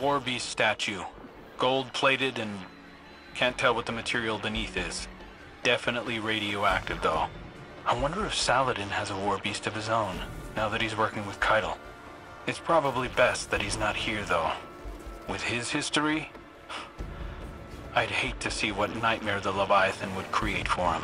War Beast statue. Gold plated and can't tell what the material beneath is. Definitely radioactive though. I wonder if Saladin has a War Beast of his own, now that he's working with Caiatl. It's probably best that he's not here though. With his history, I'd hate to see what nightmare the Leviathan would create for him.